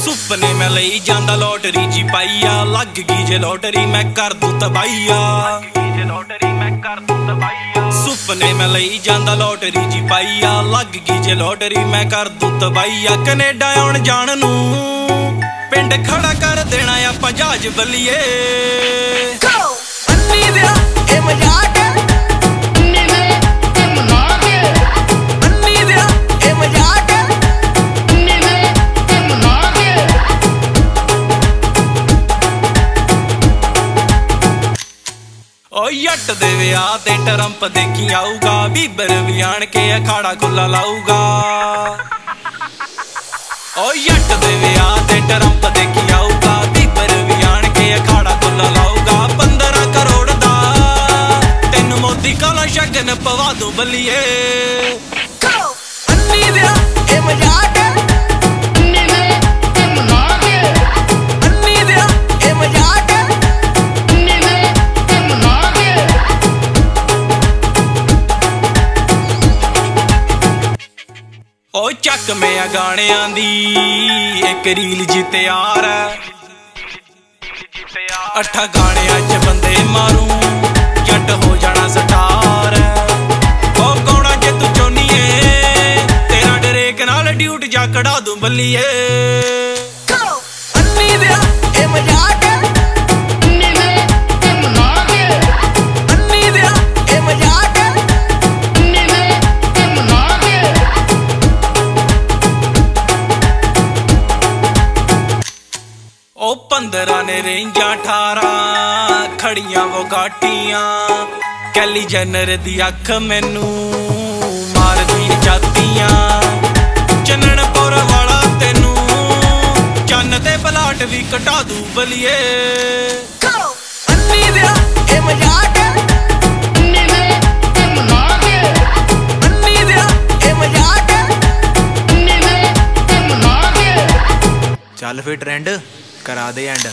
ਸੁਪਨੇ ਮੈਂ ਲਈ ਜਾਂਦਾ ਲੋਟਰੀ ਜੀ ਪਾਈਆ। ਲੱਗ ਗਈ ਜੇ ਲੋਟਰੀ ਮੈਂ ਕਰ ਦੂੰ ਤਬਾਈਆ। ਲੋਟਰੀ ਮੈਂ ਕਰ ਦੂੰ ਤਬਾਈਆ ਸੁਪਨੇ ਮੈਂ ਲਈ ਜਾਂਦਾ ਲੋਟਰੀ ਜੀ ਪਾਈਆ। ਲੱਗ ਗਈ ਜੇ ਲੋਟਰੀ ਮੈਂ ਕਰ ਦੂੰ ਤਬਾਈਆ। ਕੈਨੇਡਾ ਆਉਣ ਜਾਣ ਨੂੰ ਪਿੰਡ ਖੜਾ ਕਰ ਦੇਣਾ ਆਪਾਂ ਜਹਾਜ਼ ਬੱਲੀਏ। ਓ ਯੱਟ ਦੇ ਵਿਆਹ ਤੇ ਟਰੰਪ ਦੇਖੀ ਆਊਗਾ, ਬੀਬਰ ਵੀ ਆਣ ਕੇ ਅਖਾੜਾ ਖੁੱਲਾ ਲਾਊਗਾ। ਓ ਯੱਟ ਦੇ ਵਿਆਹ ਤੇ ਟਰੰਪ ਦੇਖੀ ਆਊਗਾ, ਬੀਬਰ ਵੀ ਆਣ ਕੇ ਅਖਾੜਾ ਖੁੱਲਾ ਲਾਊਗਾ। 15 ਕਰੋੜ ਦਾ, ਤੈਨੂੰ ਮੋਦੀ ਕੋਲੋਂ ਸ਼ਗਨ ਪਵਾ ਦੂੰ ਬੱਲੀਏ। ਓ ਚੱਕ ਮਿਆ ਗਾਣਿਆਂ ਦੀ ਇੱਕ ਰੀਲ ਜੀ ਤਿਆਰ ਐ ਅੱਠਾ ਗਾਣਿਆਂ 'ਚ ਬੰਦੇ ਮਾਰੂ, ਜੱਟ ਹੋ ਜਾਣਾ ਸਟਾਰ ਐ ਓ ਕੌਣਾ ਜੇ ਤੂੰ ਚੋਨੀਏ ਤੇਰਾ ਡਰੇਕ ਨਾਲ ਡਿਊਟ ਜਾ ਕਢਾ ਦੂੰ ਬੱਲੀਏ। ਉਹ 15 ਨੇ ਰੇਂਜਾਂ 18 ਖੜੀਆਂ ਵਗਾਟੀਆਂ ਕੈਲੀ ਜਨਰ ਦੀ ਅੱਖ ਮੈਨੂੰ ਮਾਰਦੀ ਜਾਤੀਆਂ। ਚੰਨਣਪੁਰ ਵਾਲਾ ਤੈਨੂੰ ਚੰਨ ਤੇ ਪਲਾਟ ਵੀ ਕਟਾ ਦੂ ਬਲੀਏ। ਅੰਨੀ ਦਿਆ ਇਹ ਮਜ਼ਾਕ ਚੱਲ ਫੇ ਟ੍ਰੈਂਡ ਕਰਾ ਦੇ ਐਂਡ